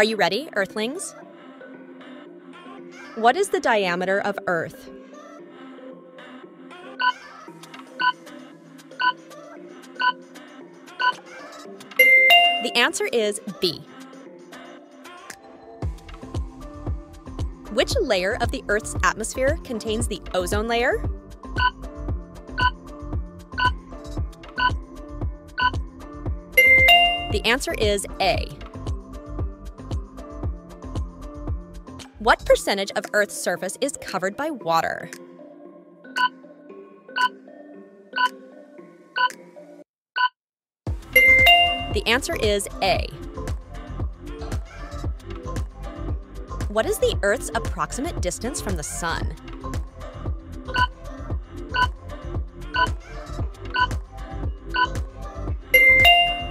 Are you ready, Earthlings? What is the diameter of Earth? The answer is B. Which layer of the Earth's atmosphere contains the ozone layer? The answer is A. What percentage of Earth's surface is covered by water? The answer is A. What is the Earth's approximate distance from the Sun?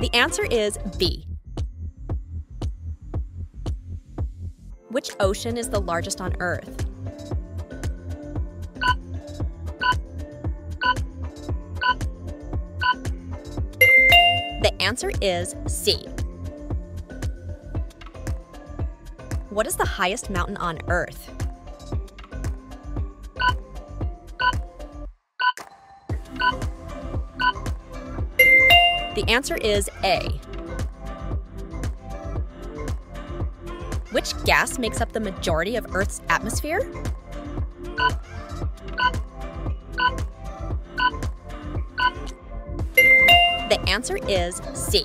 The answer is B. Which ocean is the largest on Earth? The answer is C. What is the highest mountain on Earth? The answer is A. Which gas makes up the majority of Earth's atmosphere? The answer is C.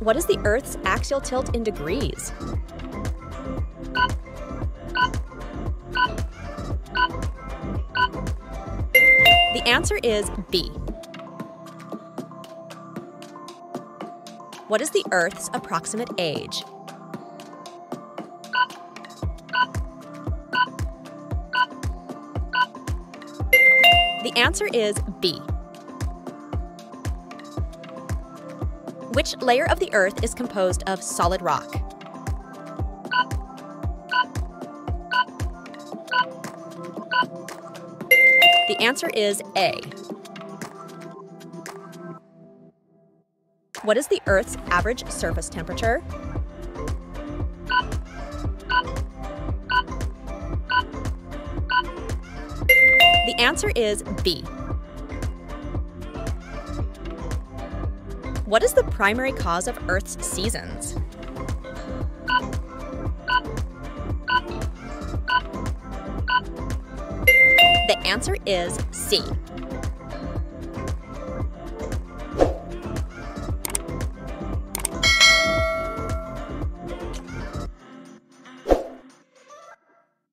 What is the Earth's axial tilt in degrees? The answer is B. What is the Earth's approximate age? The answer is B. Which layer of the Earth is composed of solid rock? The answer is A. What is the Earth's average surface temperature? The answer is B. What is the primary cause of Earth's seasons? The answer is C.